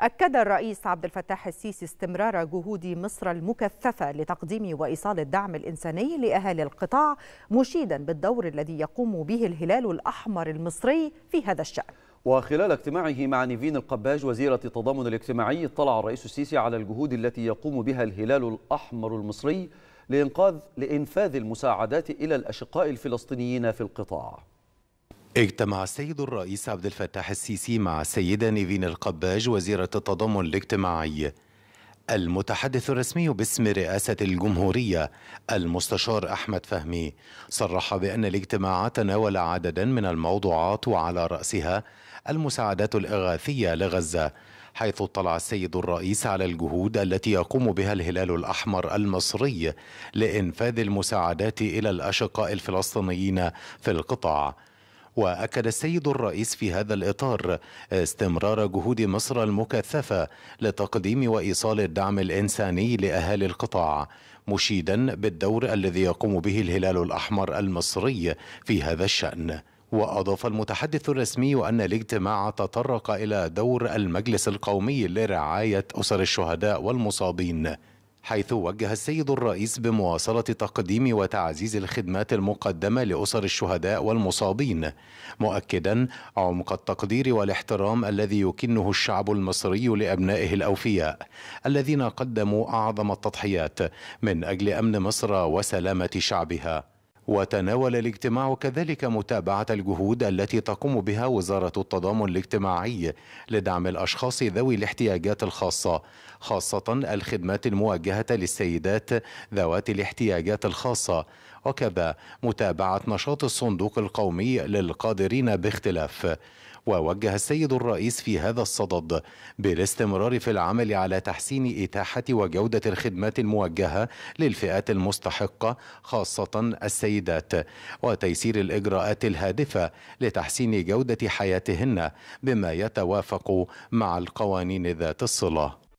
أكد الرئيس عبد الفتاح السيسي استمرار جهود مصر المكثفة لتقديم وإيصال الدعم الإنساني لأهالي القطاع مشيدا بالدور الذي يقوم به الهلال الأحمر المصري في هذا الشأن. وخلال اجتماعه مع نيفين القباج وزيرة التضامن الاجتماعي اطلع الرئيس السيسي على الجهود التي يقوم بها الهلال الأحمر المصري لإنقاذ لإنفاذ المساعدات إلى الأشقاء الفلسطينيين في القطاع. اجتمع السيد الرئيس عبد الفتاح السيسي مع السيدة نيفين القباج وزيرة التضامن الاجتماعي. المتحدث الرسمي باسم رئاسة الجمهورية المستشار أحمد فهمي صرح بأن الاجتماع تناول عددا من الموضوعات وعلى رأسها المساعدات الإغاثية لغزة حيث اطلع السيد الرئيس على الجهود التي يقوم بها الهلال الأحمر المصري لإنفاذ المساعدات إلى الأشقاء الفلسطينيين في القطاع. وأكد السيد الرئيس في هذا الإطار استمرار جهود مصر المكثفة لتقديم وإيصال الدعم الإنساني لأهالي القطاع مشيدا بالدور الذي يقوم به الهلال الأحمر المصري في هذا الشأن. وأضاف المتحدث الرسمي أن الاجتماع تطرق إلى دور المجلس القومي لرعاية أسر الشهداء والمصابين. حيث وجه السيد الرئيس بمواصلة تقديم وتعزيز الخدمات المقدمة لأسر الشهداء والمصابين مؤكدا عمق التقدير والاحترام الذي يكنه الشعب المصري لأبنائه الأوفياء الذين قدموا أعظم التضحيات من أجل أمن مصر وسلامة شعبها. وتناول الاجتماع كذلك متابعة الجهود التي تقوم بها وزارة التضامن الاجتماعي لدعم الأشخاص ذوي الاحتياجات الخاصة خاصة الخدمات الموجهة للسيدات ذوات الاحتياجات الخاصة. وكذا متابعة نشاط الصندوق القومي للقادرين باختلاف. ووجه السيد الرئيس في هذا الصدد بالاستمرار في العمل على تحسين إتاحة وجودة الخدمات الموجهة للفئات المستحقة خاصة السيدات وتيسير الإجراءات الهادفة لتحسين جودة حياتهن بما يتوافق مع القوانين ذات الصلة.